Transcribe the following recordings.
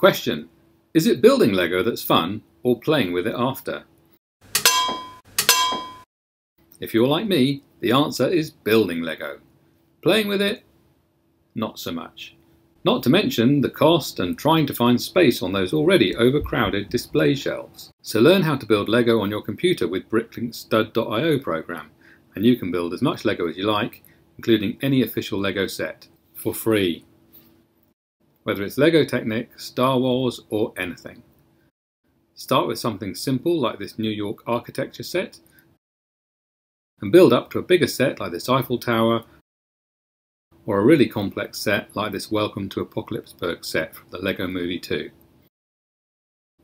Question Is it building Lego that's fun or playing with it after? If you're like me, the answer is building Lego. Playing with it? Not so much. Not to mention the cost and trying to find space on those already overcrowded display shelves. So learn how to build Lego on your computer with Bricklink's stud.io program, and you can build as much Lego as you like, including any official Lego set, for free. Whether it's Lego Technic, Star Wars, or anything. Start with something simple like this New York architecture set, and build up to a bigger set like this Eiffel Tower or a really complex set like this Welcome to Apocalypseburg set from the LEGO Movie 2.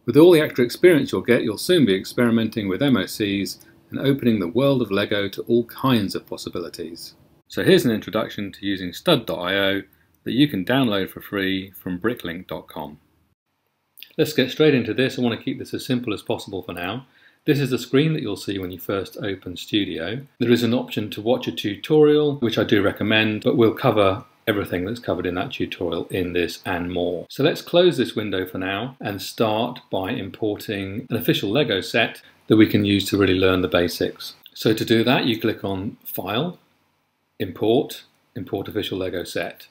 With all the extra experience you'll get, you'll soon be experimenting with MOCs and opening the world of LEGO to all kinds of possibilities. So here's an introduction to using stud.io that you can download for free from bricklink.com. Let's get straight into this. I want to keep this as simple as possible for now. This is the screen that you'll see when you first open Stud.io. There is an option to watch a tutorial, which I do recommend, but we'll cover everything that's covered in that tutorial in this and more. So let's close this window for now and start by importing an official Lego set that we can use to really learn the basics. So to do that, you click on File, Import, Import Official Lego Set.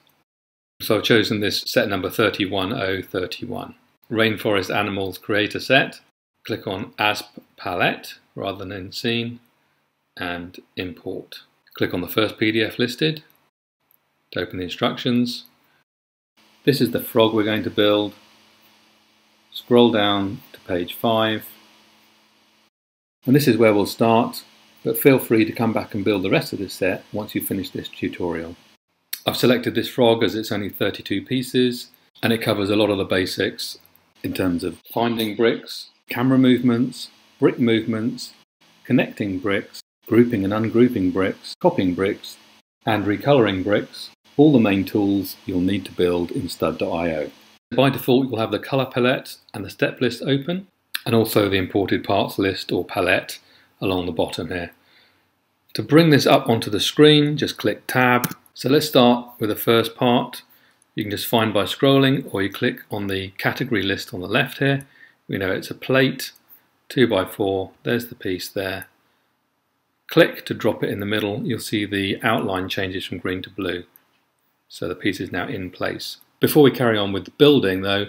So I've chosen this set number 31031, Rainforest Animals Creator Set click on ASP palette rather than in scene and import. Click on the first PDF listed to open the instructions. This is the frog we're going to build. Scroll down to page 5 and this is where we'll start but feel free to come back and build the rest of this set once you finish this tutorial. I've selected this frog as it's only 32 pieces and it covers a lot of the basics in terms of finding bricks, camera movements, brick movements, connecting bricks, grouping and ungrouping bricks, copying bricks, and recoloring bricks, all the main tools you'll need to build in stud.io. By default, you'll have the color palette and the step list open, and also the imported parts list or palette along the bottom here. To bring this up onto the screen, just click Tab. So let's start with the first part. You can just find by scrolling, or you click on the category list on the left here, we know it's a plate, 2 by 4 there's the piece there. Click to drop it in the middle, you'll see the outline changes from green to blue. So the piece is now in place. Before we carry on with the building though,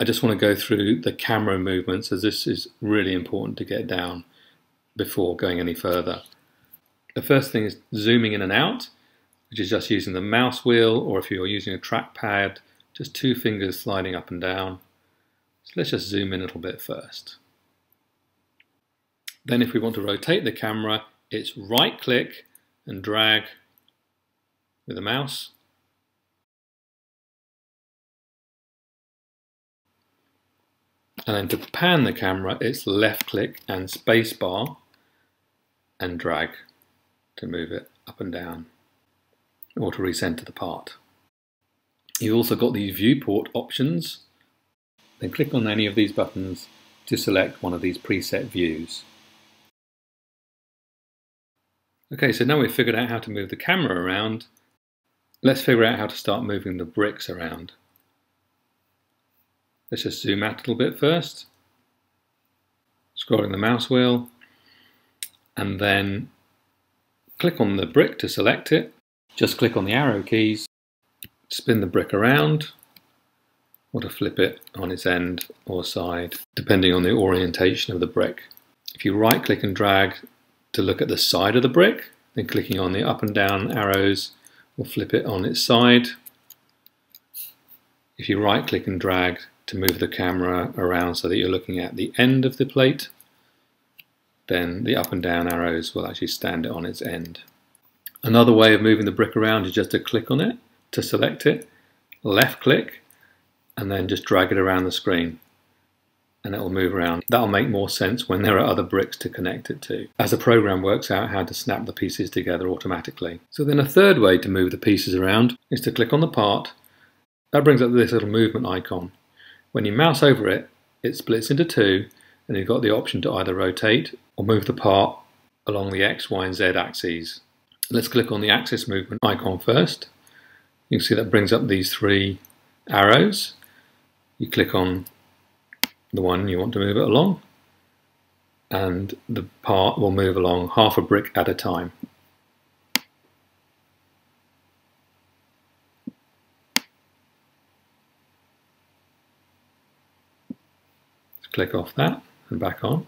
I just want to go through the camera movements as this is really important to get down before going any further. The first thing is zooming in and out, which is just using the mouse wheel or if you're using a trackpad, just two fingers sliding up and down. So let's just zoom in a little bit first. Then if we want to rotate the camera, it's right click and drag with the mouse. And then to pan the camera, it's left click and spacebar and drag to move it up and down or to recenter the part. You've also got these viewport options then click on any of these buttons to select one of these preset views. Okay, so now we've figured out how to move the camera around, let's figure out how to start moving the bricks around. Let's just zoom out a little bit first, scrolling the mouse wheel, and then click on the brick to select it. Just click on the arrow keys, spin the brick around, or to flip it on its end or side, depending on the orientation of the brick. If you right click and drag to look at the side of the brick, then clicking on the up and down arrows will flip it on its side. If you right click and drag to move the camera around so that you're looking at the end of the plate, then the up and down arrows will actually stand it on its end. Another way of moving the brick around is just to click on it to select it, left click and then just drag it around the screen and it'll move around. That'll make more sense when there are other bricks to connect it to, as the program works out how to snap the pieces together automatically. So then a third way to move the pieces around is to click on the part. That brings up this little movement icon. When you mouse over it, it splits into two and you've got the option to either rotate or move the part along the X, Y and Z axes. Let's click on the axis movement icon first. You can see that brings up these three arrows you click on the one you want to move it along and the part will move along half a brick at a time. click off that and back on.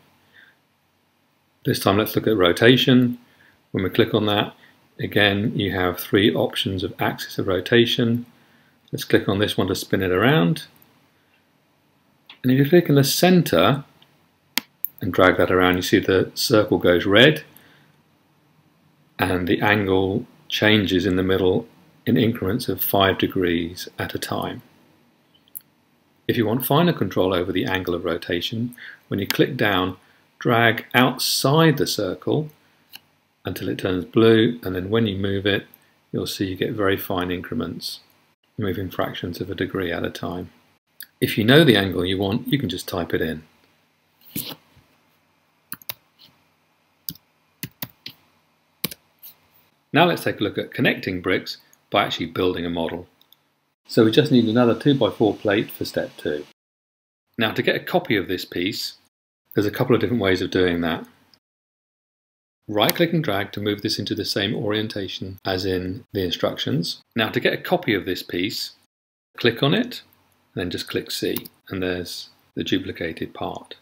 This time let's look at rotation. When we click on that, again you have three options of axis of rotation. Let's click on this one to spin it around. And if you click in the center and drag that around, you see the circle goes red and the angle changes in the middle in increments of 5 degrees at a time. If you want finer control over the angle of rotation, when you click down, drag outside the circle until it turns blue, and then when you move it, you'll see you get very fine increments, moving fractions of a degree at a time. If you know the angle you want, you can just type it in. Now let's take a look at connecting bricks by actually building a model. So we just need another 2x4 plate for step 2. Now to get a copy of this piece, there's a couple of different ways of doing that. Right click and drag to move this into the same orientation as in the instructions. Now to get a copy of this piece, click on it, and then just click C, and there's the duplicated part.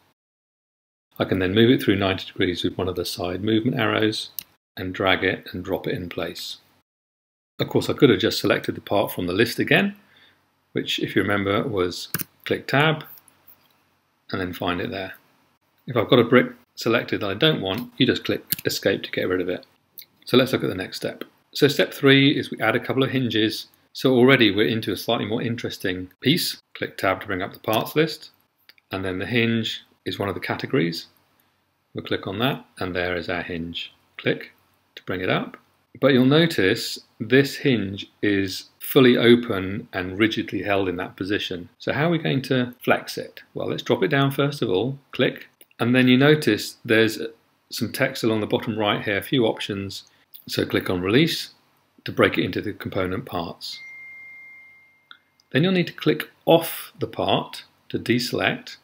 I can then move it through 90 degrees with one of the side movement arrows and drag it and drop it in place. Of course, I could have just selected the part from the list again, which if you remember was click tab and then find it there. If I've got a brick selected that I don't want, you just click escape to get rid of it. So let's look at the next step. So step three is we add a couple of hinges. So already we're into a slightly more interesting piece. Click tab to bring up the parts list. And then the hinge is one of the categories. We'll click on that and there is our hinge. Click to bring it up. But you'll notice this hinge is fully open and rigidly held in that position. So how are we going to flex it? Well, let's drop it down first of all, click, and then you notice there's some text along the bottom right here, a few options. So click on release to break it into the component parts. Then you'll need to click off the part to deselect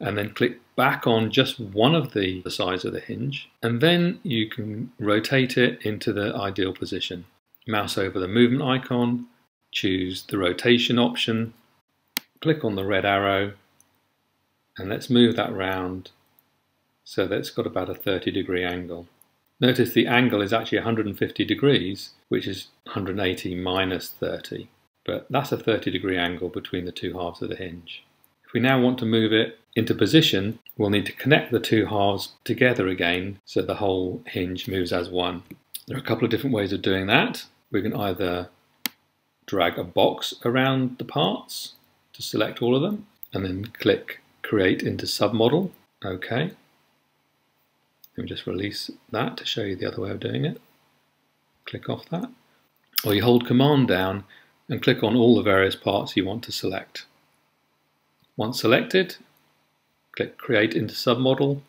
and then click back on just one of the, sides of the hinge and then you can rotate it into the ideal position. Mouse over the movement icon, choose the rotation option, click on the red arrow and let's move that round so that it's got about a 30 degree angle. Notice the angle is actually 150 degrees, which is 180 minus 30, but that's a 30 degree angle between the two halves of the hinge. If we now want to move it into position, we'll need to connect the two halves together again so the whole hinge moves as one. There are a couple of different ways of doing that. We can either drag a box around the parts to select all of them and then click create into submodel. Okay. Let me just release that to show you the other way of doing it. Click off that. Or you hold command down and click on all the various parts you want to select. Once selected, click Create into Submodel.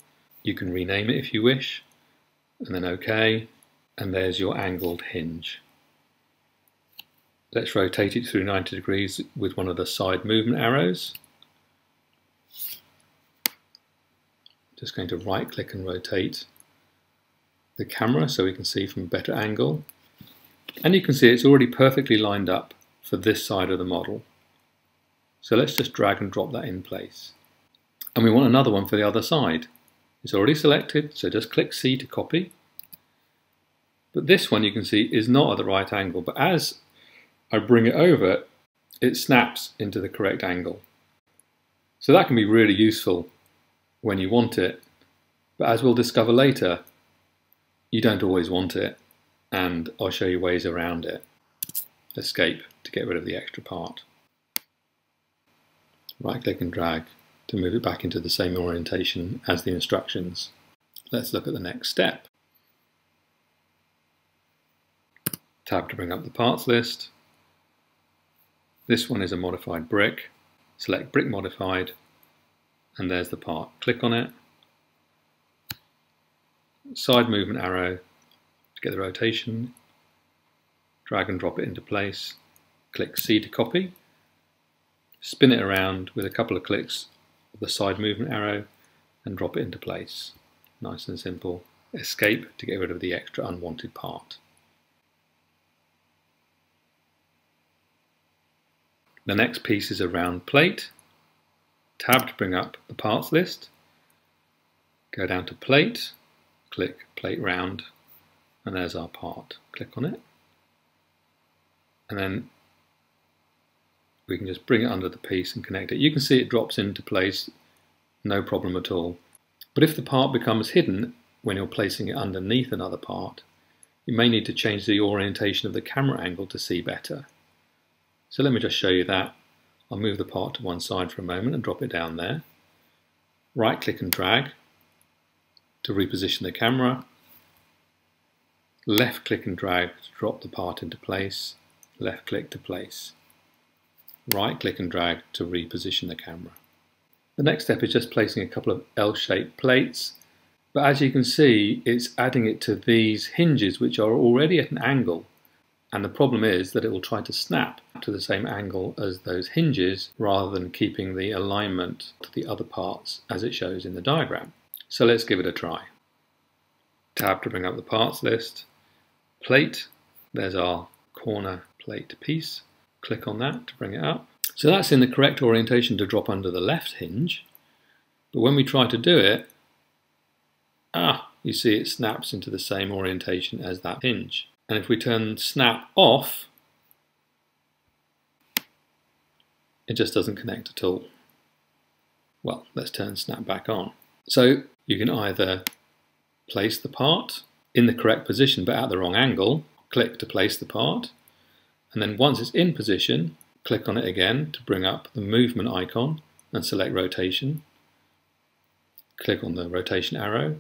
You can rename it if you wish, and then OK, and there's your angled hinge. Let's rotate it through 90 degrees with one of the side movement arrows. Just going to right click and rotate the camera so we can see from a better angle. And you can see it's already perfectly lined up for this side of the model. So let's just drag and drop that in place. And we want another one for the other side. It's already selected, so just click C to copy. But this one you can see is not at the right angle, but as I bring it over, it snaps into the correct angle. So that can be really useful when you want it, but as we'll discover later, you don't always want it, and I'll show you ways around it. Escape to get rid of the extra part right click and drag to move it back into the same orientation as the instructions. Let's look at the next step. Tab to bring up the parts list. This one is a modified brick. Select brick modified and there's the part. Click on it. Side movement arrow to get the rotation. Drag and drop it into place. Click C to copy spin it around with a couple of clicks of the side movement arrow and drop it into place. Nice and simple. Escape to get rid of the extra unwanted part. The next piece is a round plate. Tab to bring up the parts list. Go down to plate, click plate round, and there's our part. Click on it. And then we can just bring it under the piece and connect it. You can see it drops into place, no problem at all. But if the part becomes hidden when you're placing it underneath another part, you may need to change the orientation of the camera angle to see better. So let me just show you that. I'll move the part to one side for a moment and drop it down there. Right click and drag to reposition the camera. Left click and drag to drop the part into place. Left click to place right click and drag to reposition the camera. The next step is just placing a couple of L-shaped plates, but as you can see, it's adding it to these hinges which are already at an angle, and the problem is that it will try to snap to the same angle as those hinges rather than keeping the alignment to the other parts as it shows in the diagram. So let's give it a try. Tab to bring up the parts list, plate, there's our corner plate piece, Click on that to bring it up. So that's in the correct orientation to drop under the left hinge. But when we try to do it, ah, you see it snaps into the same orientation as that hinge. And if we turn snap off, it just doesn't connect at all. Well, let's turn snap back on. So you can either place the part in the correct position but at the wrong angle, click to place the part, and then once it's in position, click on it again to bring up the movement icon and select rotation. Click on the rotation arrow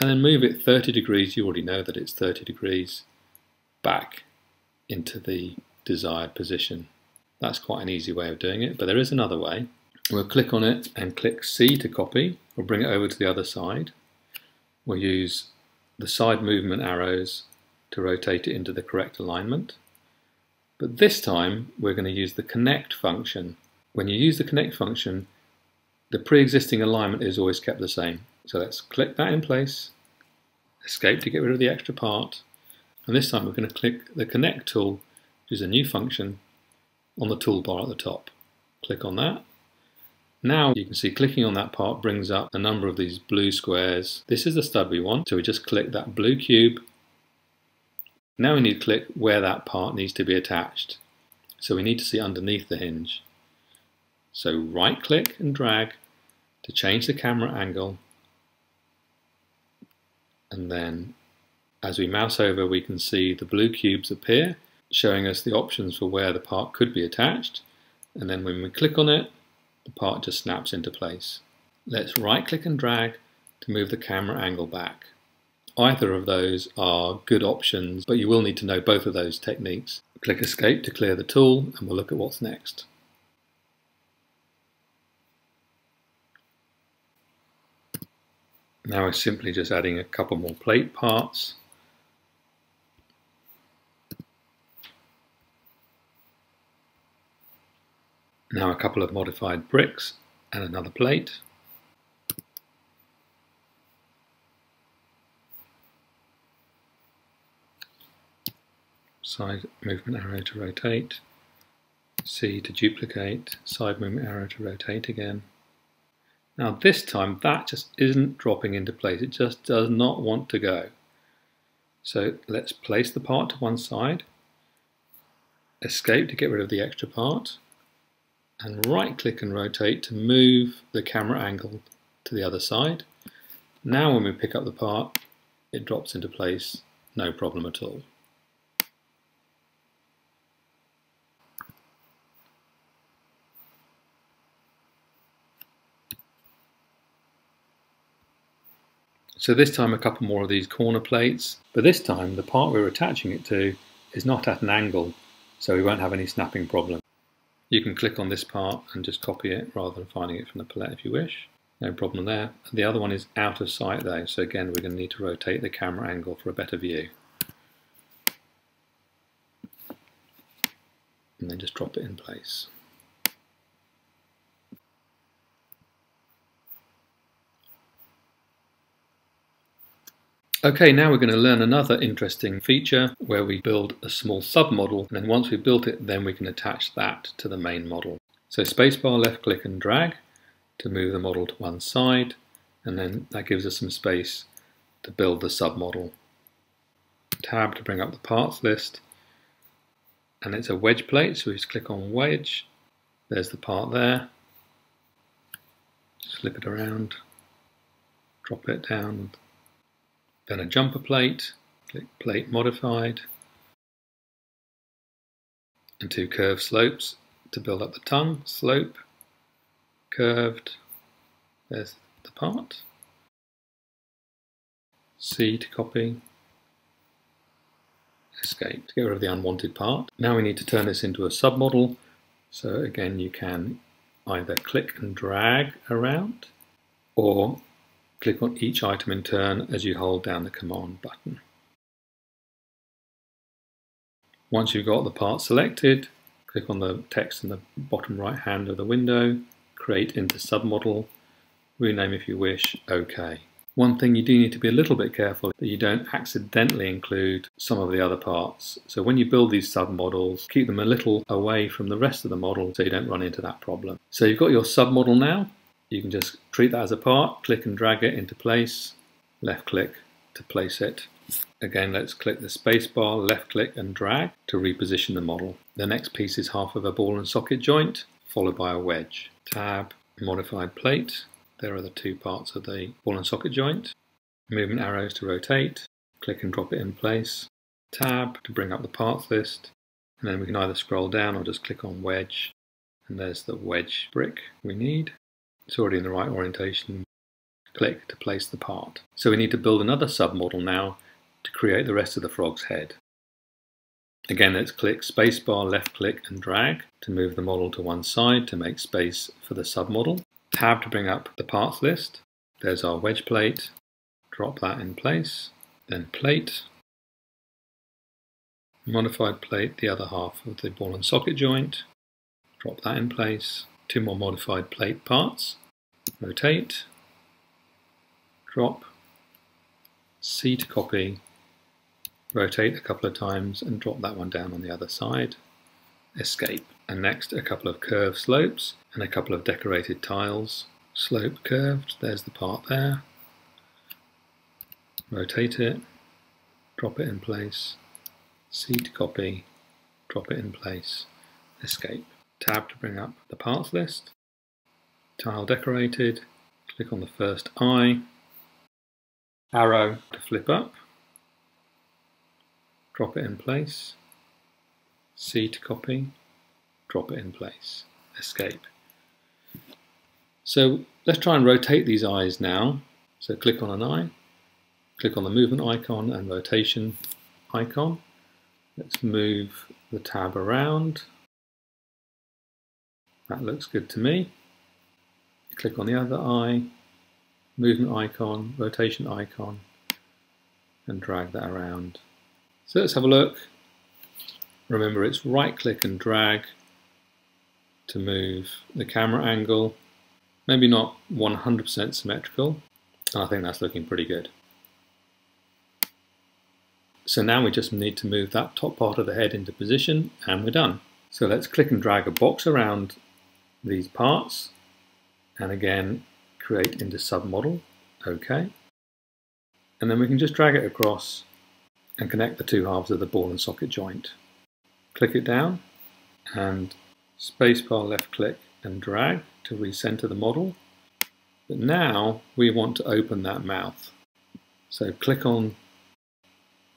and then move it 30 degrees, you already know that it's 30 degrees, back into the desired position. That's quite an easy way of doing it, but there is another way. We'll click on it and click C to copy. We'll bring it over to the other side. We'll use the side movement arrows to rotate it into the correct alignment. But this time we're going to use the connect function. When you use the connect function, the pre-existing alignment is always kept the same. So let's click that in place, escape to get rid of the extra part, and this time we're going to click the connect tool, which is a new function, on the toolbar at the top. Click on that. Now you can see clicking on that part brings up a number of these blue squares. This is the stud we want, so we just click that blue cube now we need to click where that part needs to be attached. So we need to see underneath the hinge. So right click and drag to change the camera angle. And then as we mouse over we can see the blue cubes appear showing us the options for where the part could be attached. And then when we click on it, the part just snaps into place. Let's right click and drag to move the camera angle back. Either of those are good options, but you will need to know both of those techniques. Click Escape to clear the tool and we'll look at what's next. Now we're simply just adding a couple more plate parts. Now a couple of modified bricks and another plate. side movement arrow to rotate, C to duplicate, side movement arrow to rotate again. Now this time that just isn't dropping into place, it just does not want to go. So let's place the part to one side, escape to get rid of the extra part, and right click and rotate to move the camera angle to the other side. Now when we pick up the part, it drops into place, no problem at all. So this time a couple more of these corner plates, but this time the part we're attaching it to is not at an angle, so we won't have any snapping problem. You can click on this part and just copy it rather than finding it from the palette if you wish. No problem there. The other one is out of sight though, so again we're going to need to rotate the camera angle for a better view. And then just drop it in place. Okay, now we're going to learn another interesting feature where we build a small submodel and then once we've built it then we can attach that to the main model. So spacebar, left click and drag to move the model to one side and then that gives us some space to build the submodel. Tab to bring up the parts list and it's a wedge plate so we just click on wedge, there's the part there, slip it around, drop it down then a jumper plate, click plate modified, and two curved slopes to build up the tongue, slope, curved, there's the part. C to copy, escape to get rid of the unwanted part. Now we need to turn this into a submodel. So again, you can either click and drag around or Click on each item in turn as you hold down the command button. Once you've got the part selected, click on the text in the bottom right hand of the window, create into submodel, rename if you wish, OK. One thing you do need to be a little bit careful that you don't accidentally include some of the other parts. So when you build these submodels, keep them a little away from the rest of the model so you don't run into that problem. So you've got your submodel now you can just treat that as a part, click and drag it into place, left click to place it. Again, let's click the spacebar, left click and drag to reposition the model. The next piece is half of a ball and socket joint, followed by a wedge. Tab, modified plate. There are the two parts of the ball and socket joint. Movement arrows to rotate, click and drop it in place. Tab to bring up the parts list. And then we can either scroll down or just click on wedge. And there's the wedge brick we need. It's already in the right orientation. Click to place the part. So we need to build another submodel now to create the rest of the frog's head. Again, let's click spacebar, left click and drag to move the model to one side to make space for the submodel. Tab to bring up the parts list. There's our wedge plate. Drop that in place. Then plate. Modified plate, the other half of the ball and socket joint. Drop that in place two more modified plate parts. Rotate, drop, C to copy, rotate a couple of times and drop that one down on the other side, escape. And next a couple of curved slopes and a couple of decorated tiles. Slope curved, there's the part there. Rotate it, drop it in place, C to copy, drop it in place, escape tab to bring up the parts list, tile decorated, click on the first eye, arrow to flip up, drop it in place, C to copy, drop it in place, escape. So let's try and rotate these eyes now. So click on an eye, click on the movement icon and rotation icon. Let's move the tab around that looks good to me. Click on the other eye, movement icon, rotation icon, and drag that around. So let's have a look. Remember it's right click and drag to move the camera angle. Maybe not 100% symmetrical. And I think that's looking pretty good. So now we just need to move that top part of the head into position and we're done. So let's click and drag a box around these parts and again create into submodel, okay. And then we can just drag it across and connect the two halves of the ball and socket joint. Click it down and spacebar left click and drag to recenter the model. But now we want to open that mouth. So click on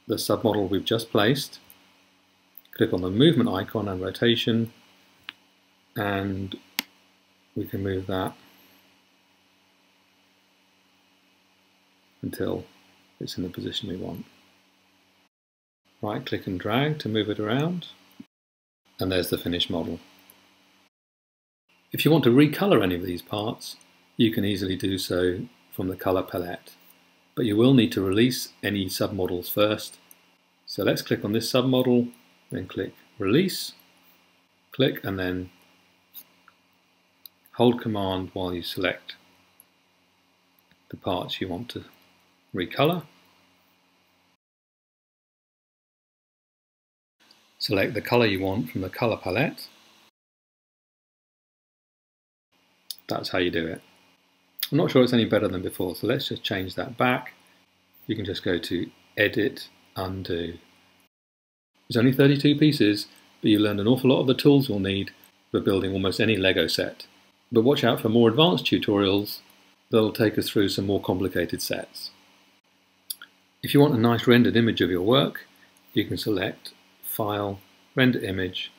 the submodel we've just placed, click on the movement icon and rotation, and we can move that until it's in the position we want. Right click and drag to move it around and there's the finished model. If you want to recolor any of these parts you can easily do so from the color palette but you will need to release any submodels first. So let's click on this submodel then click release click and then hold command while you select the parts you want to recolor. Select the color you want from the color palette. That's how you do it. I'm not sure it's any better than before, so let's just change that back. You can just go to Edit, Undo. There's only 32 pieces, but you learned an awful lot of the tools you'll need for building almost any Lego set. But watch out for more advanced tutorials that'll take us through some more complicated sets. If you want a nice rendered image of your work, you can select File, Render Image,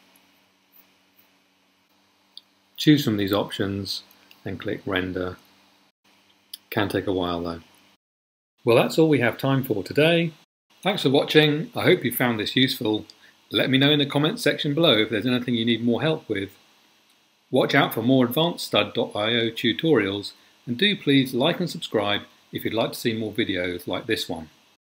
choose from these options and click Render. Can take a while though. Well that's all we have time for today. Thanks for watching, I hope you found this useful. Let me know in the comments section below if there's anything you need more help with. Watch out for more advanced stud.io tutorials and do please like and subscribe if you'd like to see more videos like this one.